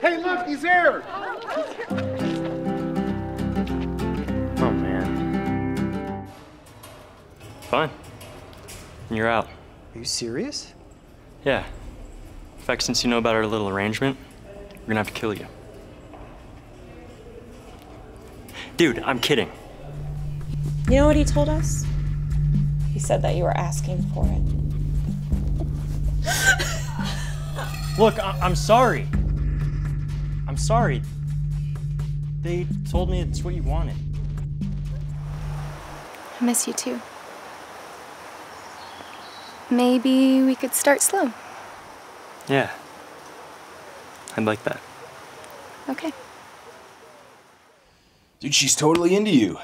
Hey, look, he's here. Oh, man. Fine. You're out. Are you serious? Yeah. In fact, since you know about our little arrangement, we're gonna have to kill you. Dude, I'm kidding. You know what he told us? He said that you were asking for it. Look, I- I'm sorry. I'm sorry. They told me it's what you wanted. I miss you too. Maybe we could start slow. Yeah. I'd like that. Okay. Dude, she's totally into you.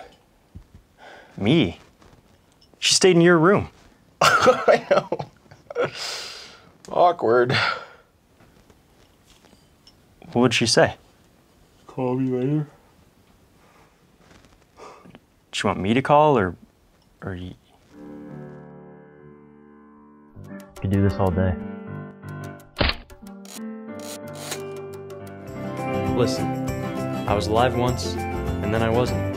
Me? She stayed in your room. I know. Awkward. What'd she say? Call me later. Do you want me to call or or you could do this all day. Listen, I was alive once and then I wasn't.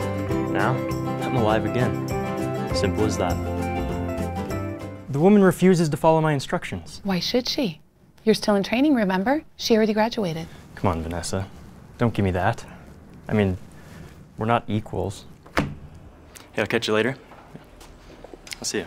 Now, I'm alive again. Simple as that. The woman refuses to follow my instructions. Why should she? You're still in training, remember? She already graduated. Come on, Vanessa. Don't give me that. I mean, we're not equals. Hey, I'll catch you later. I'll see you.